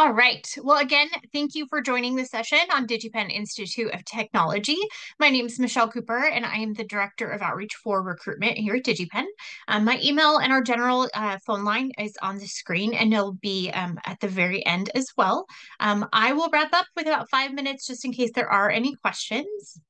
All right. Well, again, thank you for joining the session on DigiPen Institute of Technology. My name is Michelle Cooper, and I am the Director of Outreach for Recruitment here at DigiPen. Um, my email and our general uh, phone line is on the screen, and it'll be um, at the very end as well. Um, I will wrap up with about five minutes just in case there are any questions.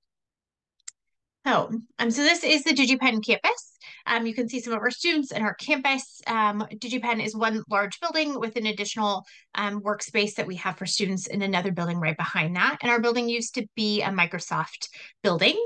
Oh, um, so this is the DigiPen campus. Um, you can see some of our students and our campus. Um, DigiPen is one large building with an additional um, workspace that we have for students in another building right behind that. And our building used to be a Microsoft building.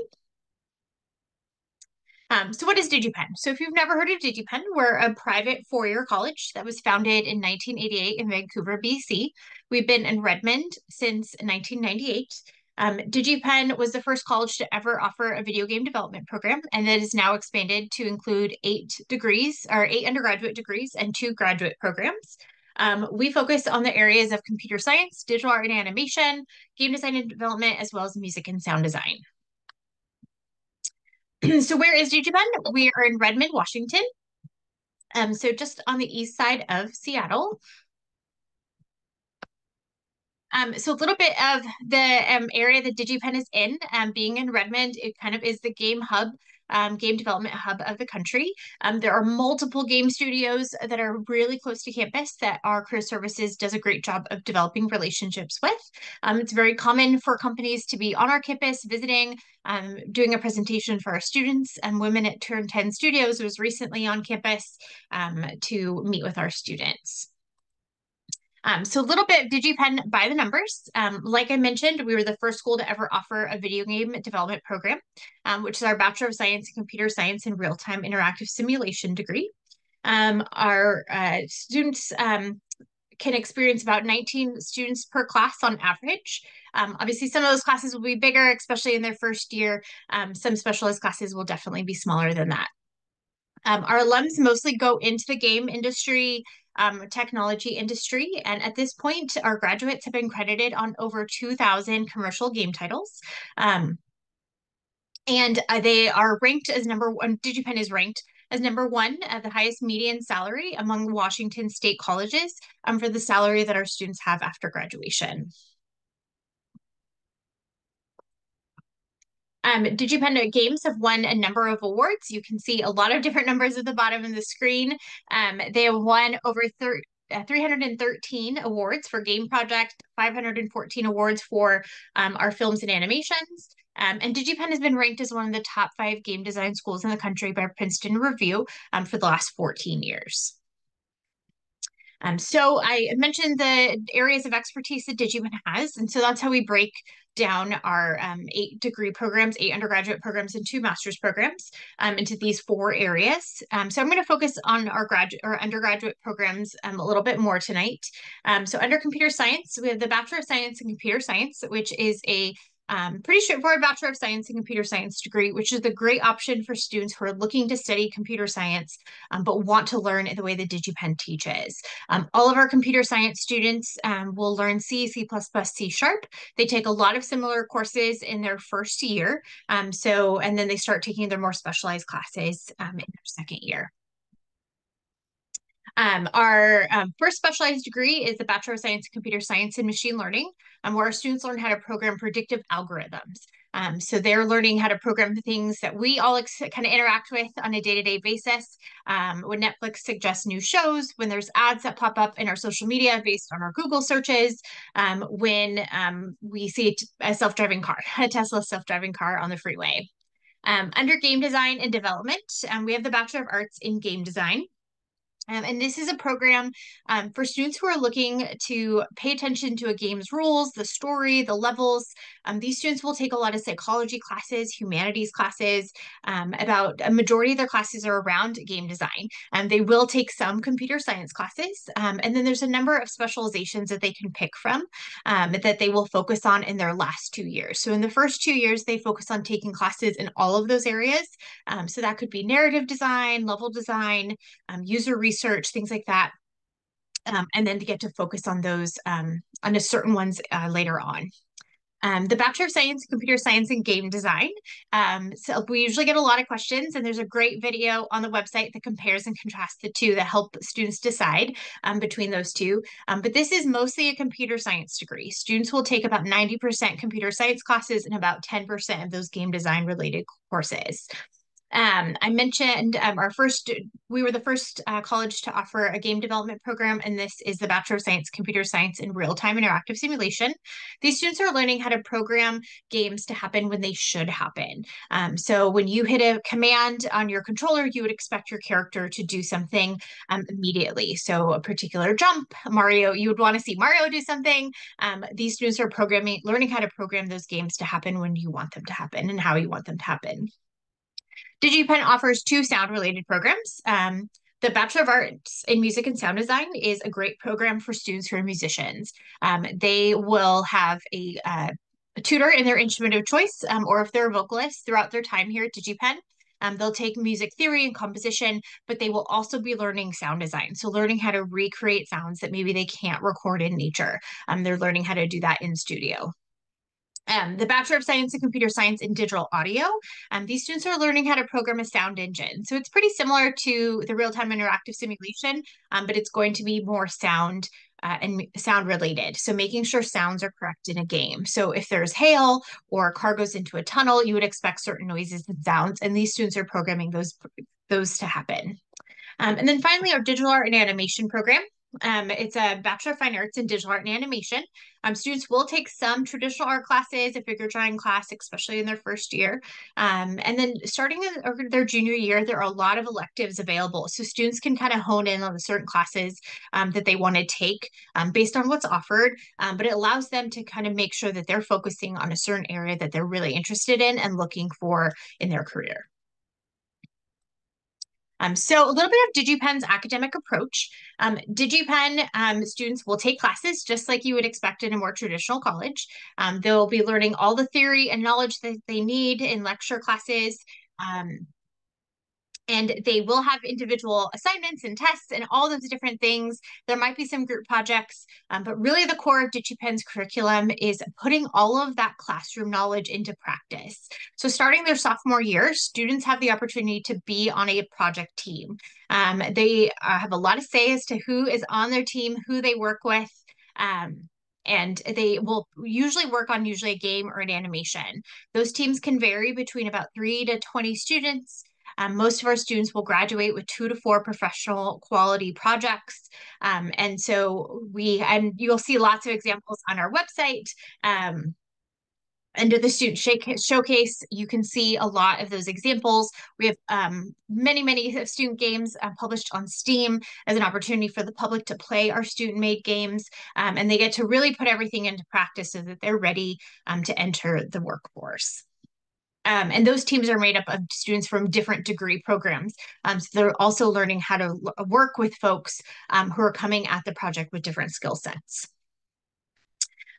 Um, so what is DigiPen? So if you've never heard of DigiPen, we're a private four-year college that was founded in 1988 in Vancouver, BC. We've been in Redmond since 1998. Um, DigiPen was the first college to ever offer a video game development program, and that is now expanded to include eight degrees or eight undergraduate degrees and two graduate programs. Um, we focus on the areas of computer science, digital art and animation, game design and development, as well as music and sound design. so where is DigiPen? We are in Redmond, Washington. Um, so just on the east side of Seattle. Um, so a little bit of the um, area that DigiPen is in, um, being in Redmond, it kind of is the game hub, um, game development hub of the country. Um, there are multiple game studios that are really close to campus that our career services does a great job of developing relationships with. Um, it's very common for companies to be on our campus visiting, doing a presentation for our students. And Women at Turn 10 Studios was recently on campus to meet with our students. Um, so a little bit DigiPen by the numbers. Um, like I mentioned, we were the first school to ever offer a video game development program, um, which is our Bachelor of Science in Computer Science and Real-Time Interactive Simulation degree. Um, our uh, students um, can experience about 19 students per class on average. Um, obviously, some of those classes will be bigger, especially in their first year. some specialized classes will definitely be smaller than that. our alums mostly go into the game industry um, technology industry. And at this point, our graduates have been credited on over 2,000 commercial game titles. Um, and uh, they are ranked as number one, DigiPen is ranked as number one at the highest median salary among Washington state colleges um, for the salary that our students have after graduation. Um, DigiPen Games have won a number of awards. You can see a lot of different numbers at the bottom of the screen. Um, they have won over uh, 313 awards for game project, 514 awards for um, our films and animations. Um, and DigiPen has been ranked as one of the top five game design schools in the country by Princeton Review um, for the last 14 years. Um, so I mentioned the areas of expertise that DigiPen has, and so that's how we break down our um, eight degree programs, eight undergraduate programs, and two master's programs um, into these four areas. Um, so I'm going to focus on our graduate or undergraduate programs um, a little bit more tonight. Um, so under computer science, we have the Bachelor of Science in Computer Science, which is a um, pretty straightforward Bachelor of Science and Computer Science degree, which is a great option for students who are looking to study computer science, um, but want to learn the way the DigiPen teaches. Um, all of our computer science students um, will learn C, C++, C Sharp. They take a lot of similar courses in their first year. Um, so, and then they start taking their more specialized classes um, in their second year. Um, our um, first specialized degree is the Bachelor of Science in Computer Science and Machine Learning, um, where our students learn how to program predictive algorithms. Um, so they're learning how to program things that we all kind of interact with on a day-to-day basis. Um, when Netflix suggests new shows, when there's ads that pop up in our social media based on our Google searches, um, when um, we see a self-driving car, a Tesla self-driving car on the freeway. Um, under game design and development, um, we have the Bachelor of Arts in Game Design. Um, and this is a program um, for students who are looking to pay attention to a game's rules, the story, the levels. Um, these students will take a lot of psychology classes, humanities classes. Um, about a majority of their classes are around game design. And they will take some computer science classes. Um, and then there's a number of specializations that they can pick from um, that they will focus on in their last two years. So in the first two years, they focus on taking classes in all of those areas. so that could be narrative design, level design, user research, research, things like that. Um, and then to get to focus on those, um, on a certain ones uh, later on. Um, the Bachelor of Science, Computer Science, and Game Design. Um, so we usually get a lot of questions, and there's a great video on the website that compares and contrasts the two that help students decide um, between those two. Um, but this is mostly a computer science degree. Students will take about 90% computer science classes and about 10% of those game design related courses. Um, I mentioned um, our first, we were the first uh, college to offer a game development program, and this is the Bachelor of Science, Computer Science, in Real Time Interactive Simulation. These students are learning how to program games to happen when they should happen. Um, so when you hit a command on your controller, you would expect your character to do something um, immediately. So a particular jump, Mario, you would want to see Mario do something. Um, these students are programming, learning how to program those games to happen when you want them to happen and how you want them to happen. DigiPen offers two sound related programs. Um, the Bachelor of Arts in Music and Sound Design is a great program for students who are musicians. Um, they will have a, uh, a, tutor in their instrument of choice, um, or if they're vocalists throughout their time here at DigiPen. Um, they'll take music theory and composition, but they will also be learning sound design. So, learning how to recreate sounds that maybe they can't record in nature. Um, they're learning how to do that in studio um, the Bachelor of Science in Computer Science in Digital Audio. Um, these students are learning how to program a sound engine. So it's pretty similar to the real-time interactive simulation, um, but it's going to be more sound uh, and sound related. So making sure sounds are correct in a game. So if there's hail or a car goes into a tunnel, you would expect certain noises and sounds, and these students are programming those those to happen. Um, and then finally, our digital art and animation program. Um, it's a Bachelor of Fine Arts in Digital Art and Animation. Um, students will take some traditional art classes, a figure drawing class, especially in their first year. Um, and then starting in their junior year, there are a lot of electives available. So students can kind of hone in on the certain classes um, that they want to take um, based on what's offered. Um, but it allows them to kind of make sure that they're focusing on a certain area that they're really interested in and looking for in their career. Um, so a little bit of DigiPen's academic approach. Um, DigiPen um, students will take classes just like you would expect in a more traditional college. Um, they'll be learning all the theory and knowledge that they need in lecture classes. Um, and they will have individual assignments and tests and all those different things. There might be some group projects, um, but really the core of DigiPen's curriculum is putting all of that classroom knowledge into practice. So starting their sophomore year, students have the opportunity to be on a project team. Um, they uh, have a lot of say as to who is on their team, who they work with. Um, and they will usually work on usually a game or an animation. Those teams can vary between about three to 20 students. Um, most of our students will graduate with two to four professional quality projects. Um, and so we, and you'll see lots of examples on our website. Um, under the student showcase, you can see a lot of those examples. We have um, many, many student games uh, published on Steam as an opportunity for the public to play our student-made games, um, and they get to really put everything into practice so that they're ready um, to enter the workforce. Um, and those teams are made up of students from different degree programs. Um, so they're also learning how to work with folks um, who are coming at the project with different skill sets.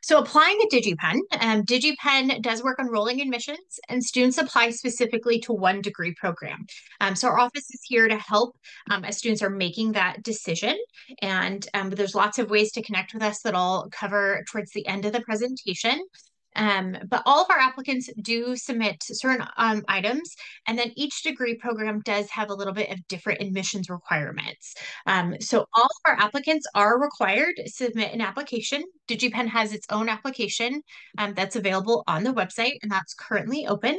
So applying at DigiPen, um, DigiPen does work on rolling admissions and students apply specifically to one degree program. Um, so our office is here to help um, as students are making that decision. And um, there's lots of ways to connect with us that I'll cover towards the end of the presentation. Um, but all of our applicants do submit certain um, items, and then each degree program does have a little bit of different admissions requirements. Um, so all of our applicants are required to submit an application. DigiPen has its own application um, that's available on the website, and that's currently open.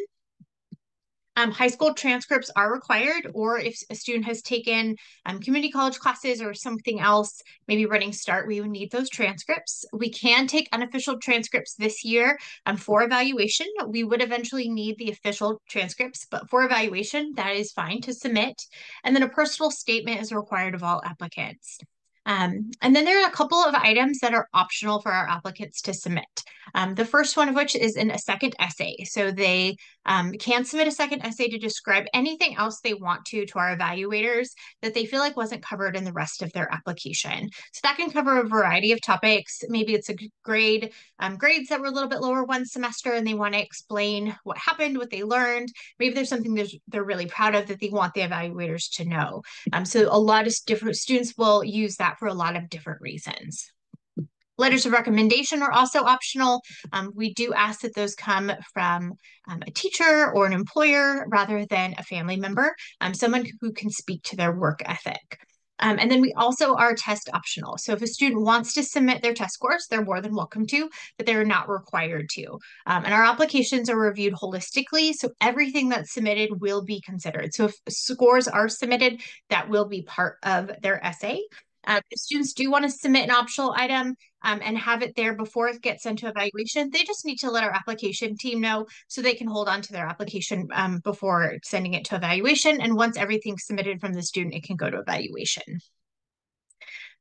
Um, high school transcripts are required, or if a student has taken um, community college classes or something else, maybe Running Start, we would need those transcripts. We can take unofficial transcripts this year um, for evaluation. We would eventually need the official transcripts, but for evaluation, that is fine to submit. And then a personal statement is required of all applicants. Um, and then there are a couple of items that are optional for our applicants to submit. Um, the first one of which is in a second essay. So they um, can submit a second essay to describe anything else they want to to our evaluators that they feel like wasn't covered in the rest of their application. So that can cover a variety of topics. Maybe it's a grade, um, grades that were a little bit lower one semester and they want to explain what happened, what they learned. Maybe there's something they're really proud of that they want the evaluators to know. Um, so a lot of different students will use that for a lot of different reasons. Letters of recommendation are also optional. Um, we do ask that those come from um, a teacher or an employer rather than a family member, um, someone who can speak to their work ethic. Um, and then we also are test optional. So if a student wants to submit their test scores, they're more than welcome to, but they're not required to. Um, and our applications are reviewed holistically. So everything that's submitted will be considered. So if scores are submitted, that will be part of their essay. Um, if students do want to submit an optional item um, and have it there before it gets sent to evaluation, they just need to let our application team know so they can hold on to their application um, before sending it to evaluation. And once everything's submitted from the student, it can go to evaluation.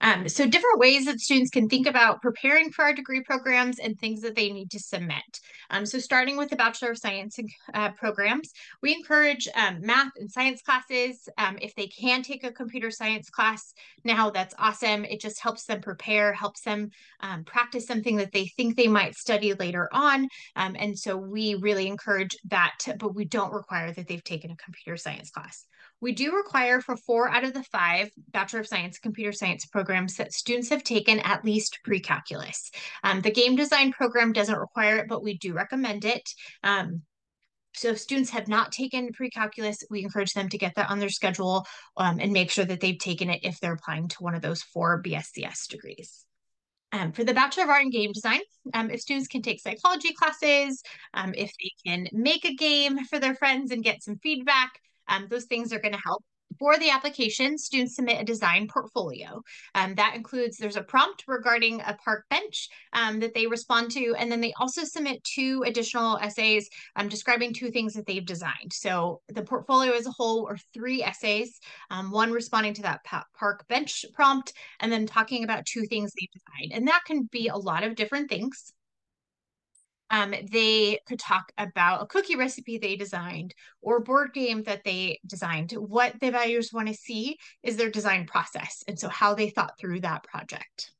Um, so different ways that students can think about preparing for our degree programs and things that they need to submit. Um, so starting with the Bachelor of Science uh, programs, we encourage um, math and science classes. Um, if they can take a computer science class now, that's awesome. It just helps them prepare, helps them um, practice something that they think they might study later on. Um, and so we really encourage that, but we don't require that they've taken a computer science class. We do require for four out of the five Bachelor of Science Computer Science programs that students have taken at least pre-calculus. Um, the game design program doesn't require it, but we do recommend it. Um, so if students have not taken pre-calculus, we encourage them to get that on their schedule um, and make sure that they've taken it if they're applying to one of those four BSCS degrees. Um, for the Bachelor of Art in Game Design, um, if students can take psychology classes, um, if they can make a game for their friends and get some feedback, um, those things are going to help. For the application, students submit a design portfolio. Um, that includes, there's a prompt regarding a park bench um, that they respond to, and then they also submit two additional essays um, describing two things that they've designed. So the portfolio as a whole are three essays, um, one responding to that park bench prompt, and then talking about two things they've designed. And that can be a lot of different things um, they could talk about a cookie recipe they designed or board game that they designed. What the evaluators want to see is their design process. And so how they thought through that project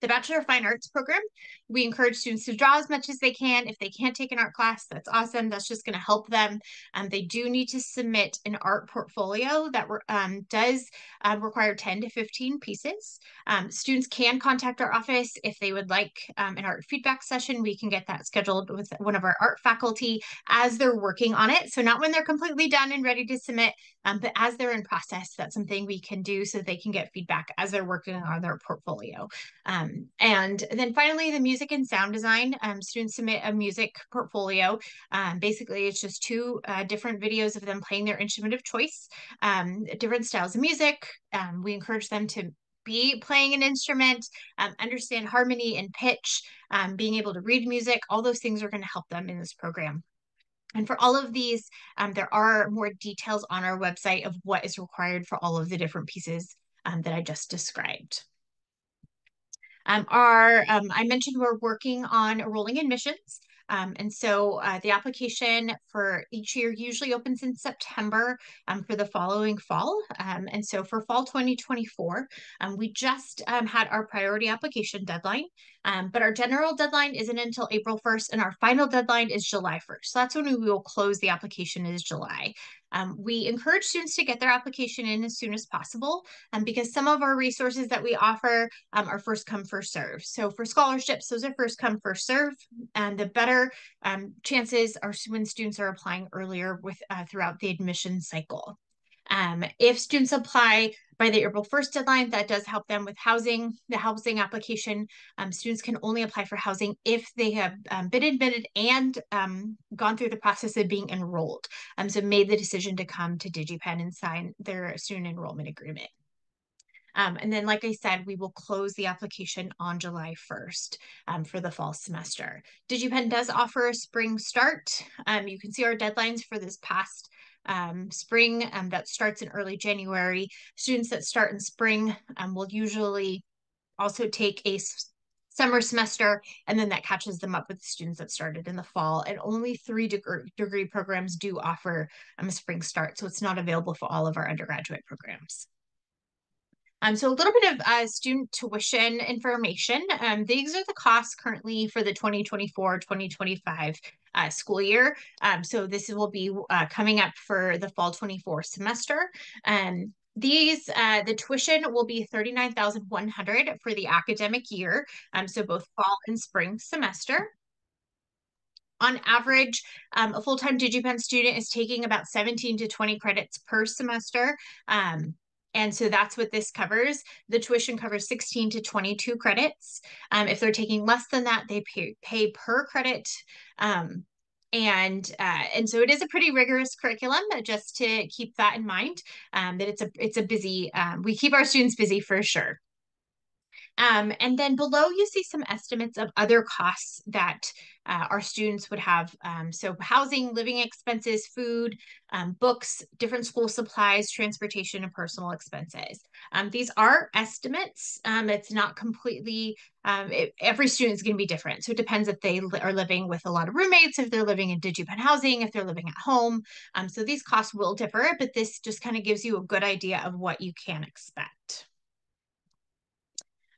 the Bachelor of Fine Arts program. We encourage students to draw as much as they can. If they can't take an art class, that's awesome. That's just going to help them. Um, they do need to submit an art portfolio that um, does um, require 10 to 15 pieces. Um, students can contact our office if they would like um, an art feedback session. We can get that scheduled with one of our art faculty as they're working on it. So not when they're completely done and ready to submit, um, but as they're in process, that's something we can do so they can get feedback as they're working on their portfolio. Um, and then finally, the music and sound design. Um, students submit a music portfolio. Um, basically, it's just two uh, different videos of them playing their instrument of choice, um, different styles of music. Um, we encourage them to be playing an instrument, um, understand harmony and pitch, um, being able to read music, all those things are going to help them in this program. And for all of these, um, there are more details on our website of what is required for all of the different pieces um, that I just described. Um, our, um, I mentioned we're working on rolling admissions. Um, and so uh, the application for each year usually opens in September um, for the following fall. Um, and so for fall 2024, um, we just um, had our priority application deadline, um, but our general deadline isn't until April 1st and our final deadline is July 1st. So that's when we will close the application is July. Um, we encourage students to get their application in as soon as possible um, because some of our resources that we offer um, are first come, first serve. So for scholarships, those are first come, first serve. And the better um, chances are when students are applying earlier with uh, throughout the admission cycle. Um, if students apply by the April 1st deadline, that does help them with housing, the housing application. Um, students can only apply for housing if they have um, been admitted and um, gone through the process of being enrolled. Um, so made the decision to come to DigiPen and sign their student enrollment agreement. Um, and then, like I said, we will close the application on July 1st um, for the fall semester. DigiPen does offer a spring start. Um, you can see our deadlines for this past um, spring um, that starts in early January. Students that start in spring um, will usually also take a summer semester, and then that catches them up with the students that started in the fall. And only three degree, degree programs do offer um, a spring start, so it's not available for all of our undergraduate programs. Um, so a little bit of uh, student tuition information. Um, these are the costs currently for the 2024-2025 uh, school year. Um, so this will be uh, coming up for the fall 24 semester. Um, these uh, the tuition will be 39100 for the academic year um, so both fall and spring semester on average, um, a full-time DigiPen student is taking about 17 to 20 credits per semester. Um, and so that's what this covers. The tuition covers 16 to 22 credits. Um, if they're taking less than that, they pay, pay per credit. Um, and uh, and so it is a pretty rigorous curriculum. Just to keep that in mind, um, that it's a it's a busy. Um, we keep our students busy for sure. Um, and then below you see some estimates of other costs that uh, our students would have. Um, so housing, living expenses, food, um, books, different school supplies, transportation, and personal expenses. Um, these are estimates. Um, it's not completely, um, it, every student is going to be different. So it depends if they li are living with a lot of roommates, if they're living in DigiPen housing, if they're living at home. so these costs will differ, but this just kind of gives you a good idea of what you can expect.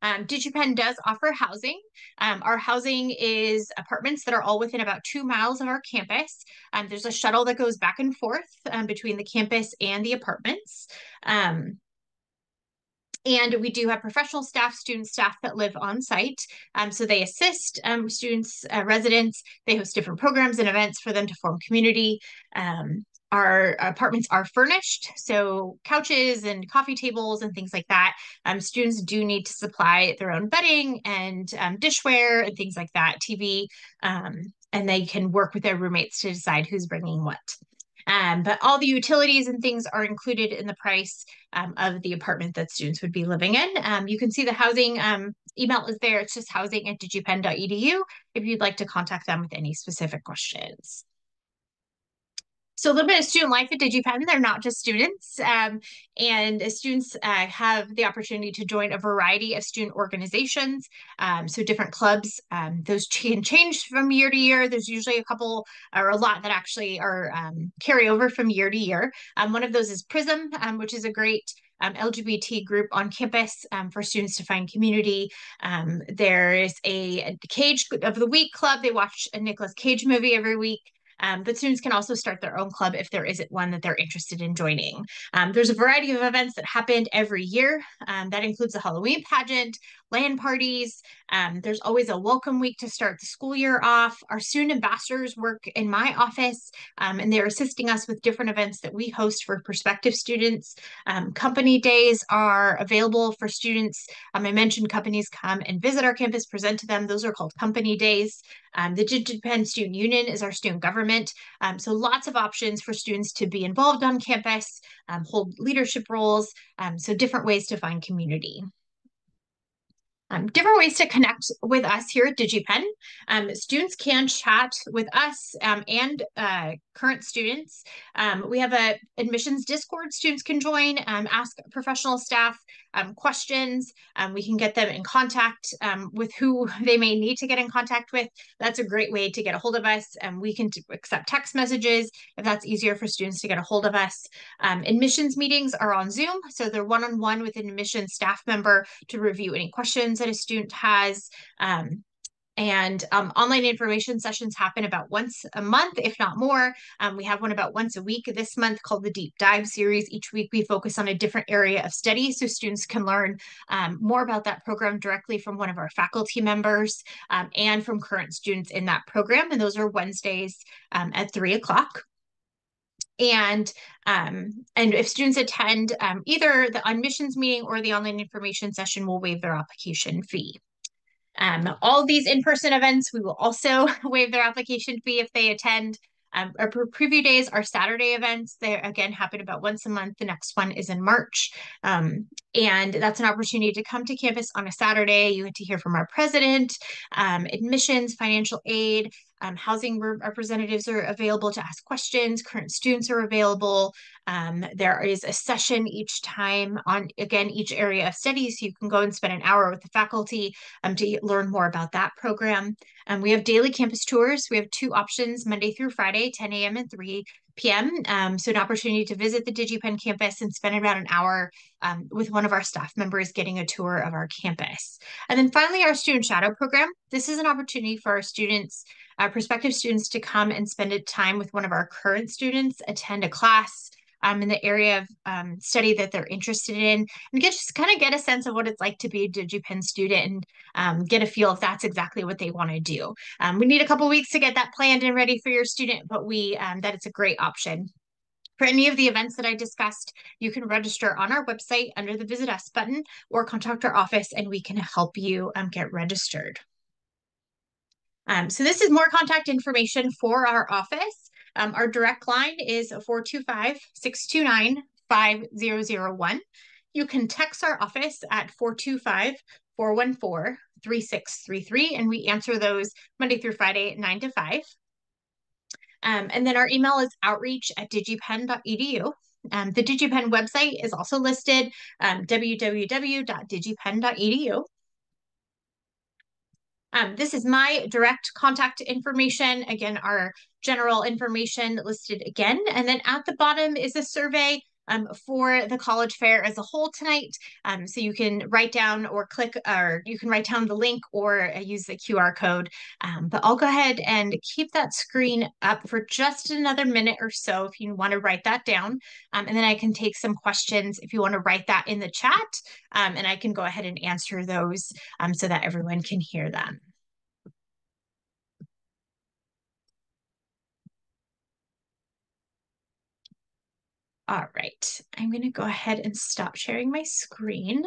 Um, DigiPen does offer housing. Um, our housing is apartments that are all within about two miles of our campus. Um, there's a shuttle that goes back and forth um, between the campus and the apartments. Um, and we do have professional staff, student staff that live on site. Um, so they assist um, students, uh, residents. They host different programs and events for them to form community. Um, our apartments are furnished, so couches and coffee tables and things like that. Um, students do need to supply their own bedding and um, dishware and things like that, TV, um, and they can work with their roommates to decide who's bringing what. Um, but all the utilities and things are included in the price um, of the apartment that students would be living in. Um, you can see the housing email is there. It's just housing at digipen.edu if you'd like to contact them with any specific questions. So a little bit of student life at DigiPen. They're not just students, um, and students uh, have the opportunity to join a variety of student organizations. Um, so different clubs. Um, those can change from year to year. There's usually a couple or a lot that actually are um, carry over from year to year. Um, one of those is Prism, um, which is a great um, LGBT group on campus um, for students to find community. Um, there's a, a, Cage of the Week club. They watch a Nicolas Cage movie every week. Um, but students can also start their own club if there isn't one that they're interested in joining. Um, there's a variety of events that happen every year. Um, that includes a Halloween pageant, LAN parties. Um, there's always a welcome week to start the school year off. Our student ambassadors work in my office um, and they're assisting us with different events that we host for prospective students. Um, company days are available for students. Um, I mentioned companies come and visit our campus, present to them. Those are called company days. Um, the DigiPen Student Union is our student government. Um, so lots of options for students to be involved on campus, hold leadership roles. so different ways to find community. Um, different ways to connect with us here at DigiPen. Um, students can chat with us um, and uh, current students. Um, we have a admissions Discord students can join, um, ask professional staff um, questions. Um, we can get them in contact um, with who they may need to get in contact with. That's a great way to get a hold of us. And we can accept text messages if that's easier for students to get a hold of us. Um, admissions meetings are on Zoom, so they're one-on-one -on -one with an admissions staff member to review any questions that a student has. And um, online information sessions happen about once a month, if not more. Um, we have one about once a week this month called the Deep Dive Series. Each week we focus on a different area of study so students can learn um, more about that program directly from one of our faculty members um, and from current students in that program. And those are Wednesdays um, at three o'clock and um, and if students attend um, either the admissions meeting or the online information session, we'll waive their application fee. Um, all these in-person events, we will also waive their application fee if they attend. Um, our preview days are Saturday events. They again happen about once a month. The next one is in March. Um, and that's an opportunity to come to campus on a Saturday. You get to hear from our president, um, admissions, financial aid, um, housing representatives are available to ask questions. Current students are available. Um, there is a session each time on, again, each area of study. So you can go and spend an hour with the faculty um, to learn more about that program. Um, we have daily campus tours. We have two options, Monday through Friday, 10 a.m. and 3 p.m. Um, so an opportunity to visit the DigiPen campus and spend about an hour um, with one of our staff members getting a tour of our campus. And then finally, our student shadow program. This is an opportunity for our students, uh, prospective students to come and spend a time with one of our current students, attend a class, um, in the area of um, study that they're interested in and get just kind of get a sense of what it's like to be a DigiPen student and um, get a feel if that's exactly what they want to do. Um, we need a couple weeks to get that planned and ready for your student, but we um, that it's a great option. For any of the events that I discussed, you can register on our website under the Visit Us button or contact our office and we can help you um, get registered. Um, so this is more contact information for our office. Um, our direct line is 425-629-5001. You can text our office at 425-414-3633 and we answer those Monday through Friday, 9 to 5. Um, and then our email is outreach at digipen.edu. Um, the DigiPen website is also listed, um, www.digipen.edu. Um, this is my direct contact information. Again, our general information listed again. And then at the bottom is a survey um, for the college fair as a whole tonight. Um, so you can write down or click, or you can write down the link or uh, use the QR code. Um, but I'll go ahead and keep that screen up for just another minute or so if you want to write that down. Um, and then I can take some questions if you want to write that in the chat. Um, and I can go ahead and answer those um, so that everyone can hear them. All right, I'm going to go ahead and stop sharing my screen.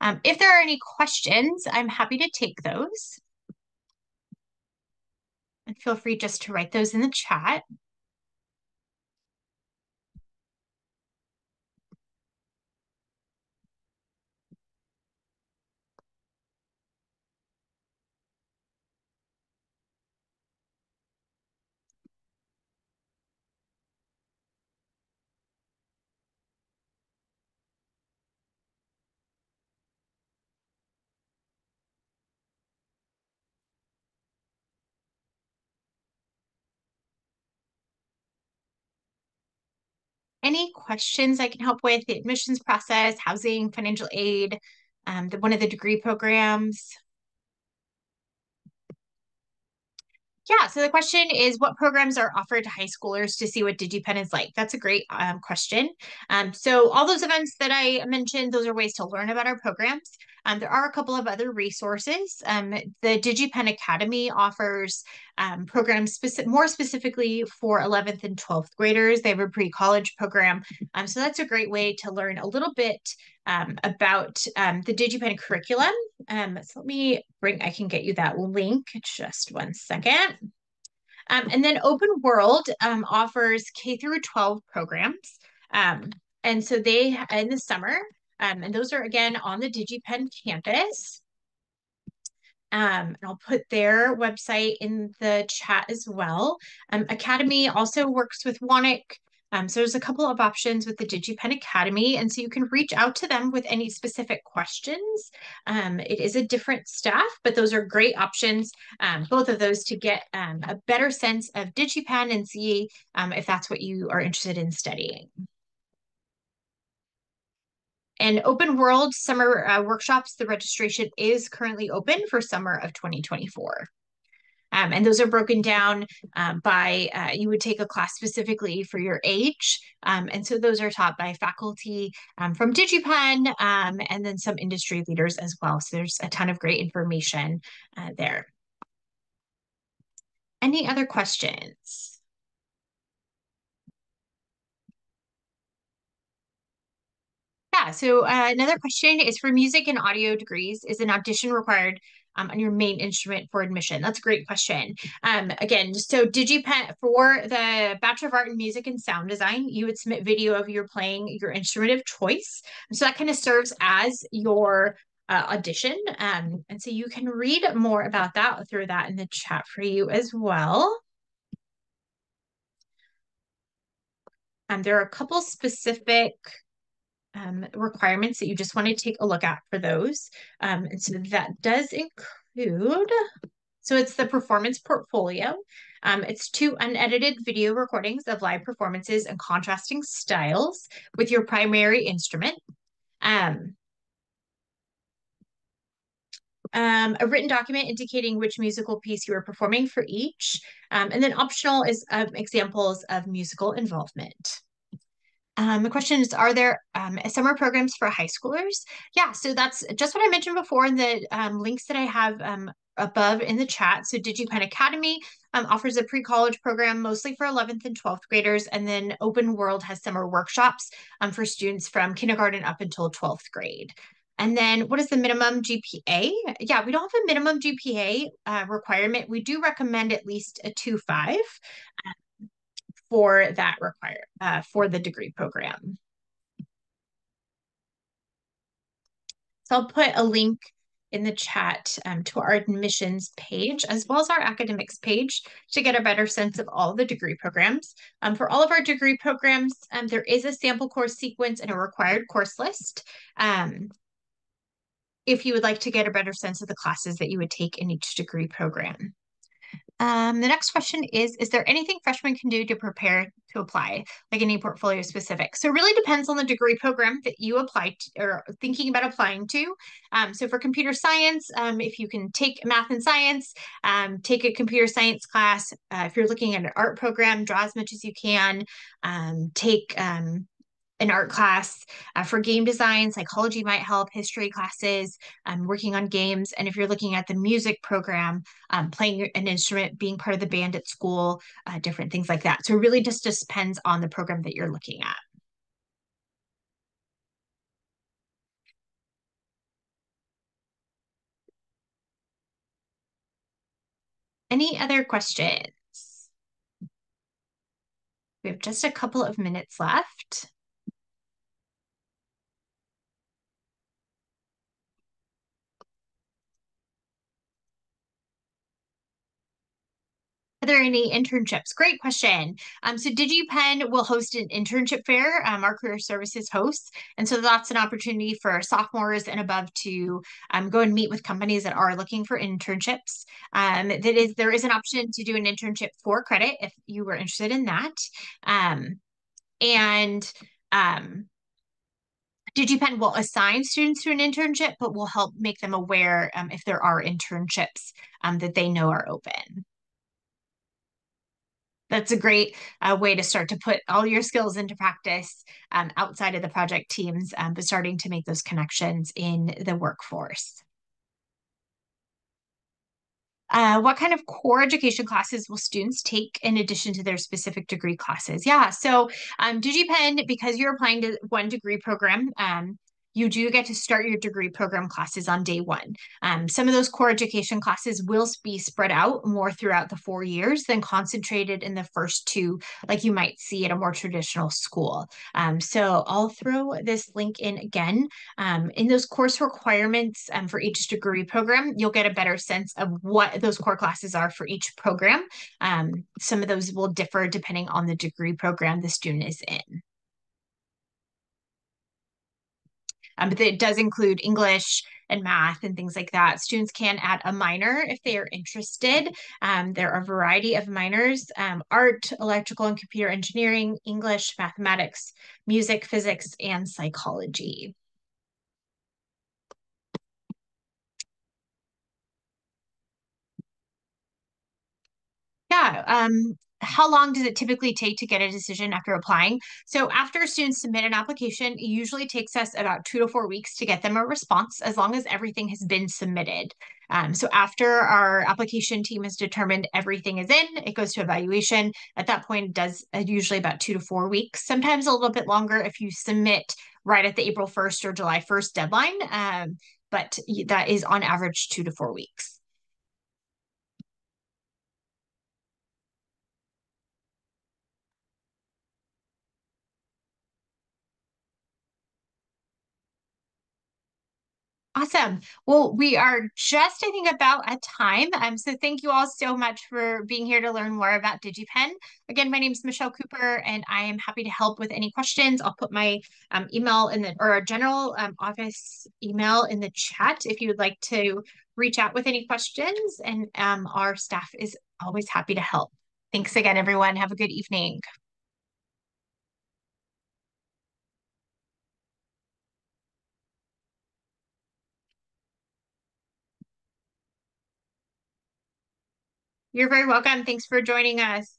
Um, if there are any questions, I'm happy to take those. And feel free just to write those in the chat. Any questions I can help with, the admissions process, housing, financial aid, um, the, one of the degree programs. Yeah, so the question is what programs are offered to high schoolers to see what DigiPen is like? That's a great um, question. Um, so all those events that I mentioned, those are ways to learn about our programs. Um, there are a couple of other resources. Um, the DigiPen Academy offers um, programs speci more specifically for 11th and 12th graders. They have a pre-college program. Um, so that's a great way to learn a little bit um, about um, the DigiPen curriculum. Um, so let me bring, I can get you that link, just one second. And then Open World offers K through 12 programs. Um, and so they, in the summer, um, and those are again on the DigiPen campus. Um, and I'll put their website in the chat as well. Um, Academy also works with WANIC. Um, so there's a couple of options with the DigiPen Academy. And so you can reach out to them with any specific questions. Um, it is a different staff, but those are great options, um, both of those to get um, a better sense of DigiPen and see if that's what you are interested in studying. And Open World Summer uh, Workshops, the registration is currently open for summer of 2024. Um, and those are broken down um, by, uh, you would take a class specifically for your age. Um, and so those are taught by faculty um, from DigiPen um, and then some industry leaders as well. So there's a ton of great information uh, there. Any other questions? Yeah, so uh, another question is for music and audio degrees, is an audition required um, on your main instrument for admission? That's a great question. Um, again, so did DigiPen for the Bachelor of Art in Music and Sound Design, you would submit video of your playing your instrument of choice. So that kind of serves as your uh, audition. Um, and so you can read more about that. Throw that in the chat for you as well. Um, there are a couple specific um, requirements that you just want to take a look at for those. Um, and so that does include, so it's the performance portfolio. Um, it's two unedited video recordings of live performances and contrasting styles with your primary instrument. Um, um, a written document indicating which musical piece you are performing for each. Um, and then optional is um, examples of musical involvement. Um, the question is, are there um, summer programs for high schoolers? Yeah, so that's just what I mentioned before in the um, links that I have um, above in the chat. So DigiPen Academy um, offers a pre-college program mostly for 11th and 12th graders, and then Open World has summer workshops um, for students from kindergarten up until 12th grade. And then what is the minimum GPA? Yeah, we don't have a minimum GPA uh, requirement. We do recommend at least a 2.5 for that require uh, for the degree program. So I'll put a link in the chat um, to our admissions page as well as our academics page to get a better sense of all the degree programs. Um, for all of our degree programs, um, there is a sample course sequence and a required course list. Um, if you would like to get a better sense of the classes that you would take in each degree program. Um, the next question is, is there anything freshmen can do to prepare to apply, like any portfolio specific? So it really depends on the degree program that you apply to, or thinking about applying to. Um, so for computer science, um, if you can take math and science, um, take a computer science class. Uh, if you're looking at an art program, draw as much as you can. Um, take um, an art class uh, for game design. Psychology might help history classes um, working on games. And if you're looking at the music program um, playing an instrument being part of the band at school uh, different things like that. So it really just, just depends on the program that you're looking at. Any other questions? We have just a couple of minutes left there any internships? Great question. Um, so DigiPen will host an internship fair, um, our career services hosts. And so that's an opportunity for sophomores and above to um, go and meet with companies that are looking for internships. Um, that is, there is an option to do an internship for credit if you were interested in that. Um, and um, DigiPen will assign students to an internship, but will help make them aware um, if there are internships um, that they know are open that's a great uh, way to start to put all your skills into practice um, outside of the project teams, um, but starting to make those connections in the workforce. Uh, what kind of core education classes will students take in addition to their specific degree classes? Yeah, so um, DigiPen, because you're applying to one degree program, um, you do get to start your degree program classes on day one. Um, some of those core education classes will be spread out more throughout the four years than concentrated in the first two, like you might see at a more traditional school. Um, so I'll throw this link in again. Um, in those course requirements um, for each degree program, you'll get a better sense of what those core classes are for each program. Um, some of those will differ depending on the degree program the student is in. Um, but it does include English and math and things like that. Students can add a minor if they are interested. Um, there are a variety of minors, um, art, electrical and computer engineering, English, mathematics, music, physics, and psychology. Yeah, um, how long does it typically take to get a decision after applying? So after students submit an application, it usually takes us about two to four weeks to get them a response as long as everything has been submitted. Um, so after our application team has determined everything is in, it goes to evaluation. At that point, it does uh, usually about two to four weeks, sometimes a little bit longer if you submit right at the April 1st or July 1st deadline. Um, but that is on average two to four weeks. Awesome. Well, we are just, I think, about at time. Um, so thank you all so much for being here to learn more about DigiPen. Again, my name is Michelle Cooper, and I am happy to help with any questions. I'll put my um, email in the or a general um, office email in the chat if you would like to reach out with any questions. And um, our staff is always happy to help. Thanks again, everyone. Have a good evening. You're very welcome. Thanks for joining us.